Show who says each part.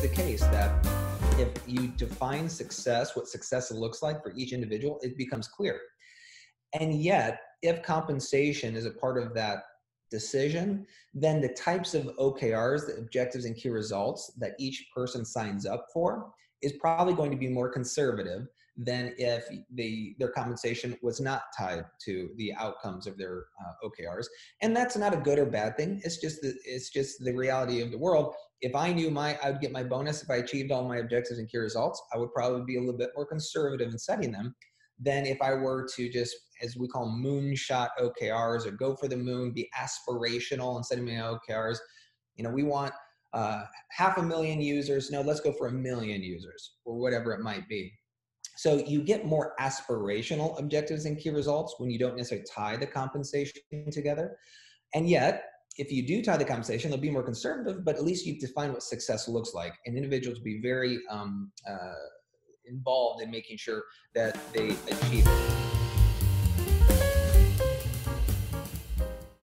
Speaker 1: the case that if you define success, what success looks like for each individual, it becomes clear. And yet, if compensation is a part of that decision, then the types of OKRs, the objectives and key results that each person signs up for is probably going to be more conservative than if the their compensation was not tied to the outcomes of their uh, OKRs. And that's not a good or bad thing. It's just the, it's just the reality of the world. If I knew my I would get my bonus if I achieved all my objectives and key results, I would probably be a little bit more conservative in setting them than if I were to just, as we call moonshot OKRs or go for the moon, be aspirational and setting my OKRs. You know, we want uh, half a million users. No, let's go for a million users or whatever it might be. So you get more aspirational objectives and key results when you don't necessarily tie the compensation together. And yet, if you do tie the compensation, they'll be more conservative, but at least you've defined what success looks like. And individuals will be very um, uh, involved in making sure that they achieve it.